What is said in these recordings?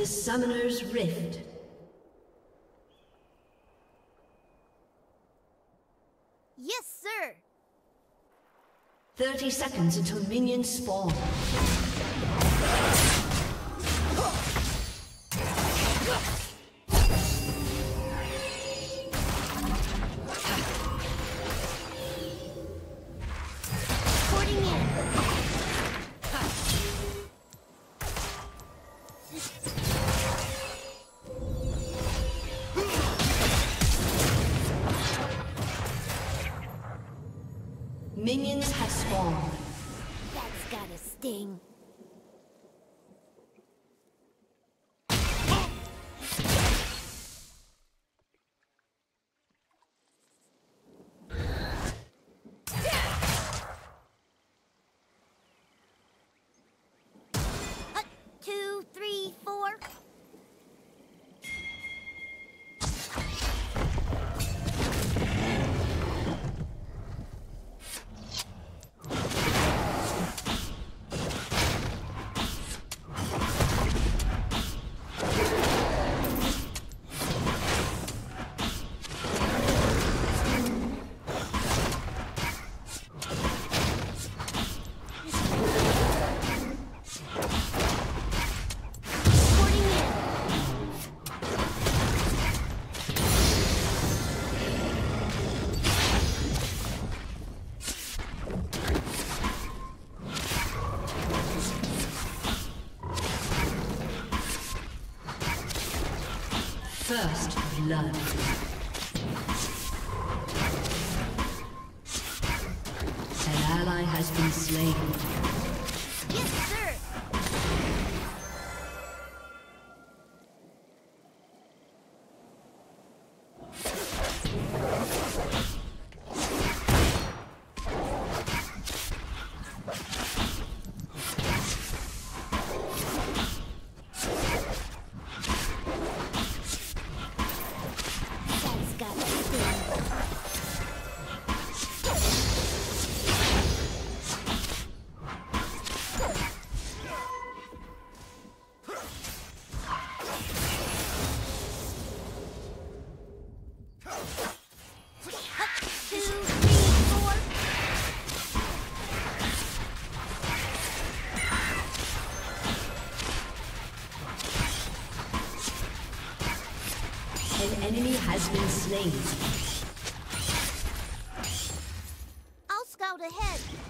to Summoner's Rift. Yes, sir! 30 seconds until minions spawn. blood. been slain. I'll scout ahead.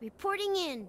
Reporting in.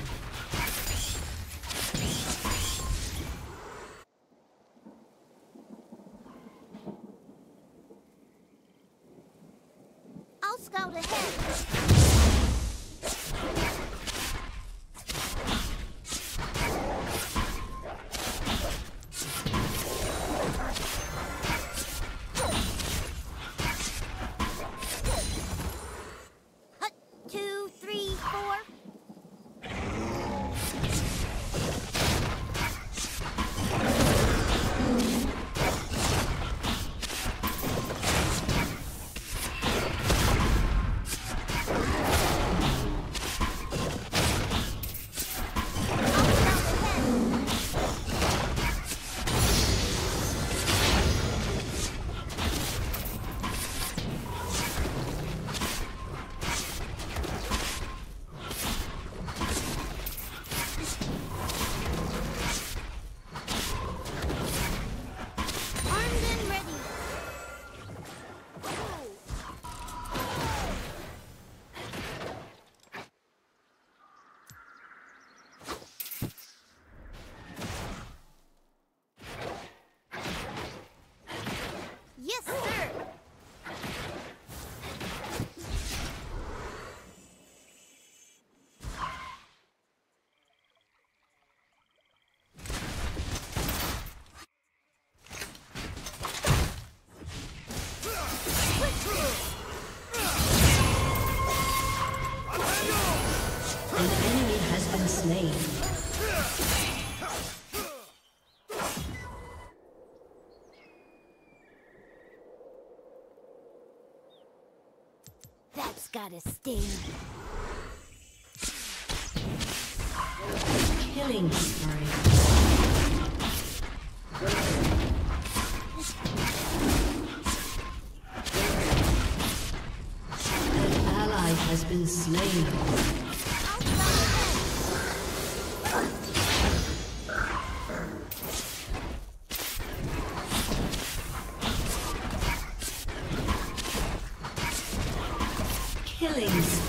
That's gotta sting. Killing spree. An ally has been slain.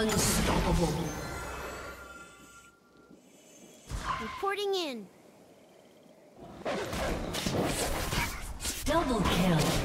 Unstoppable. Reporting in. Double kill.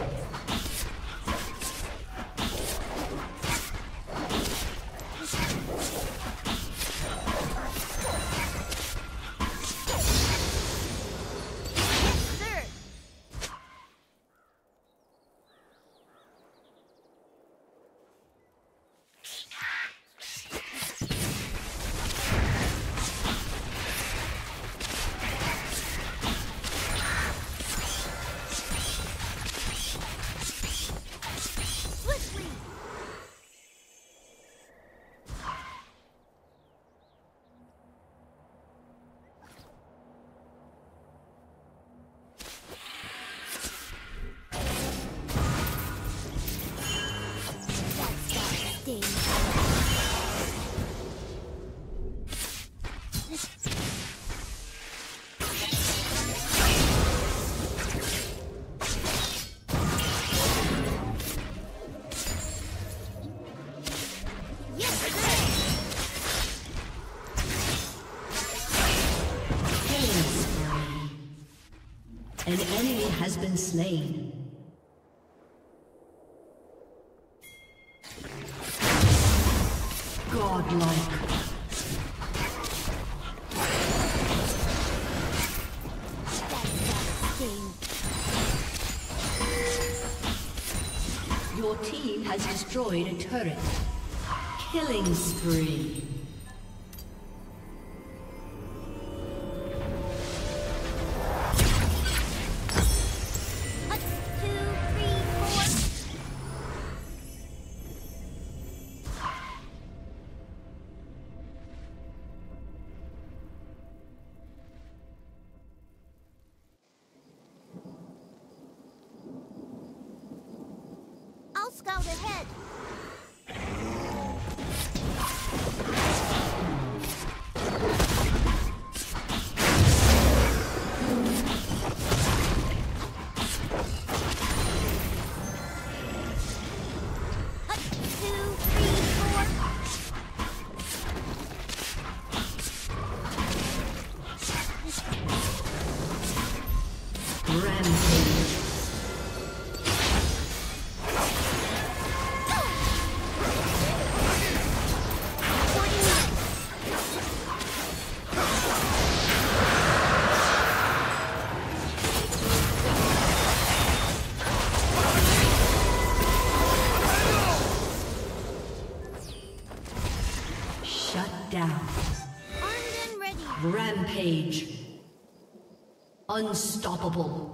An enemy has been slain. Godlike. Your team has destroyed a turret. Killing spree. Scout ahead. Rampage. Unstoppable.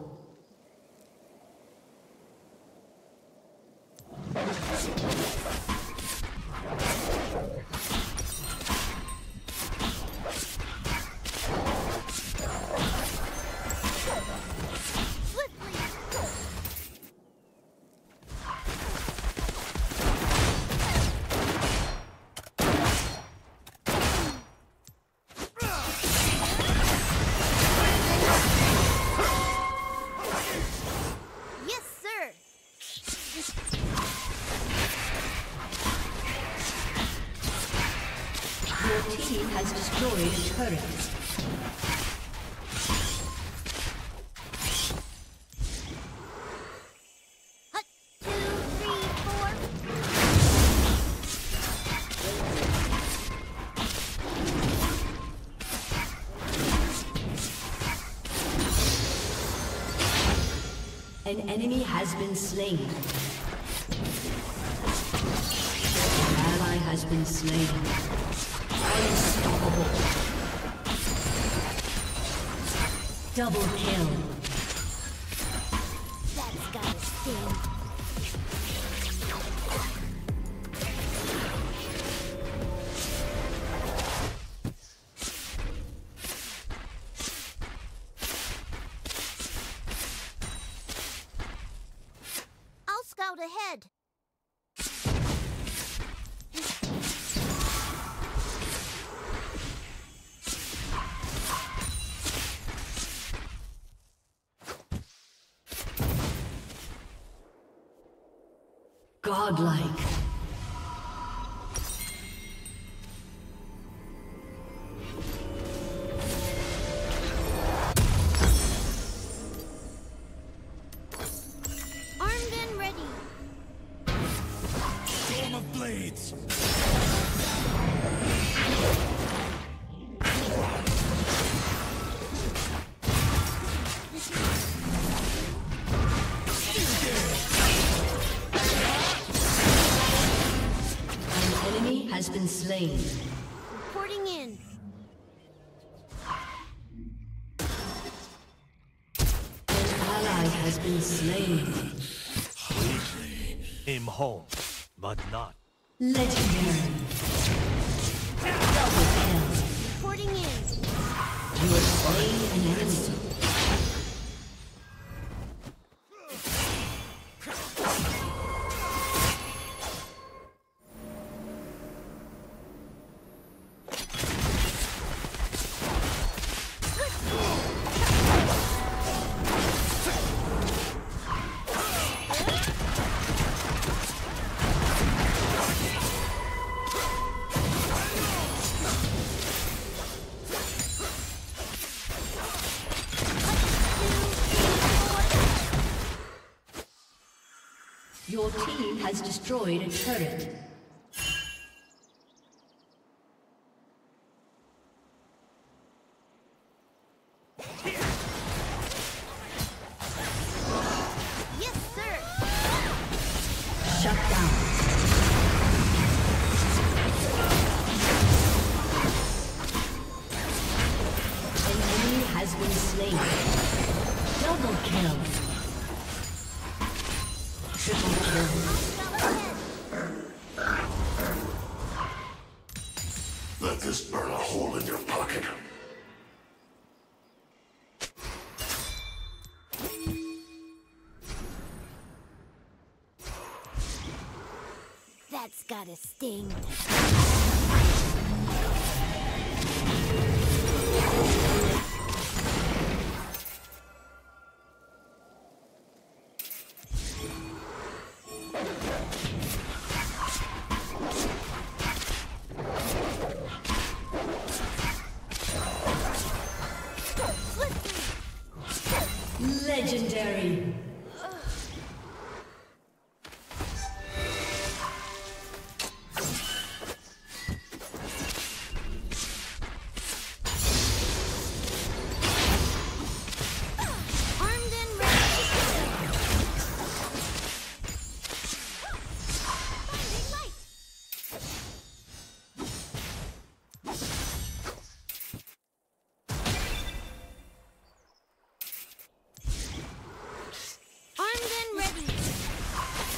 Destroyed turret. Hut, two, three, four. An enemy has been slain. An ally has been slain. Double kill. That's got a sting. Godlike. Slain. Reporting in. An ally has been slain. Aim home, but not. Legendary. Double kill. Reporting in. You have slain an enemy. Has destroyed a turret. Yes, sir. Shut enemy has been slain. Double kill. Triple kill. Let this burn a hole in your pocket. That's gotta sting. Legendary.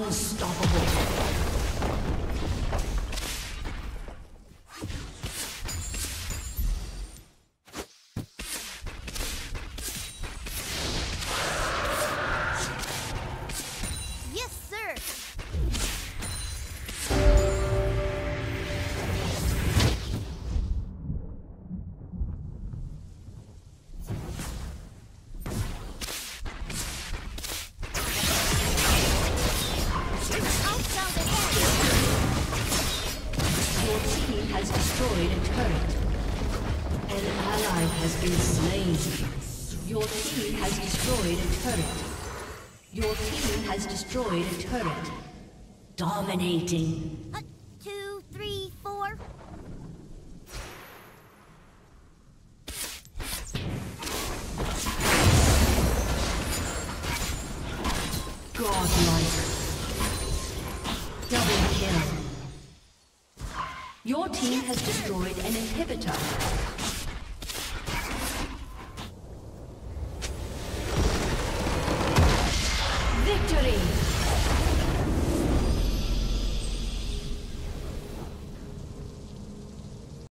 Unstoppable. Has destroyed a turret. Your team has destroyed a turret. Dominating. Uh, two, three, four. Godlike. Double kill. Your team has destroyed an inhibitor.